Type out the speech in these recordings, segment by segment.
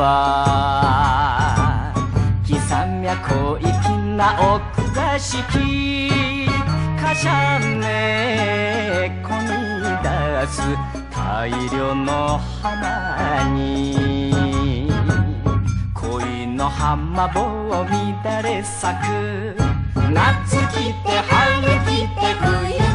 ば刻みゃ小粋な奥座敷かしゃねこに出す大量の花に恋の浜棒乱れ咲く。夏来て春来て冬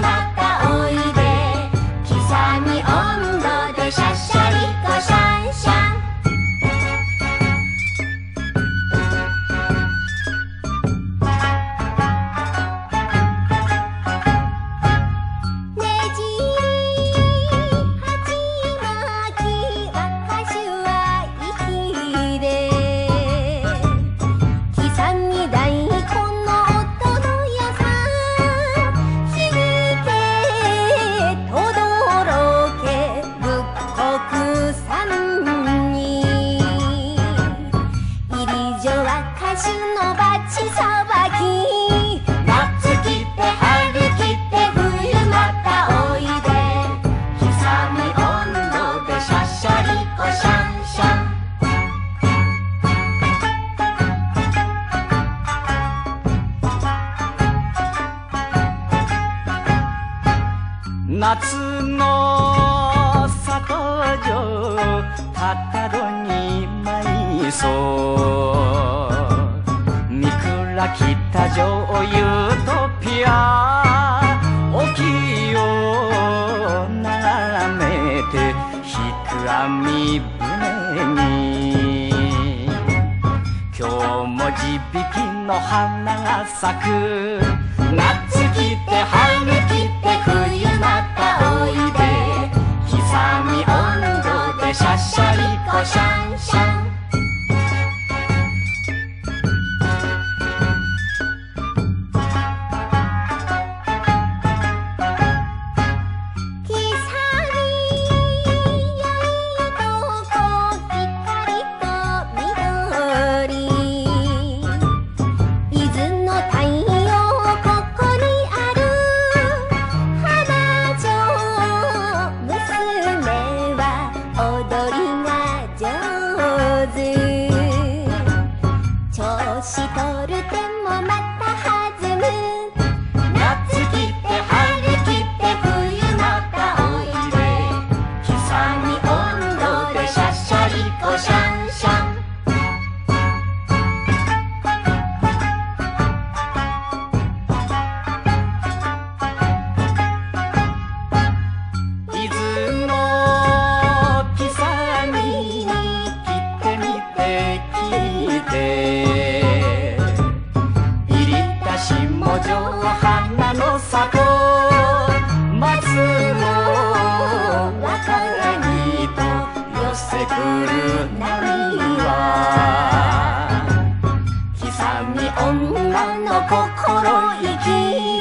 夏の里城たたどにまいそう三倉北城ユートピア沖を眺めて引く網船に今日も地引きの花が咲く夏来て春在小小一个山上。の心意気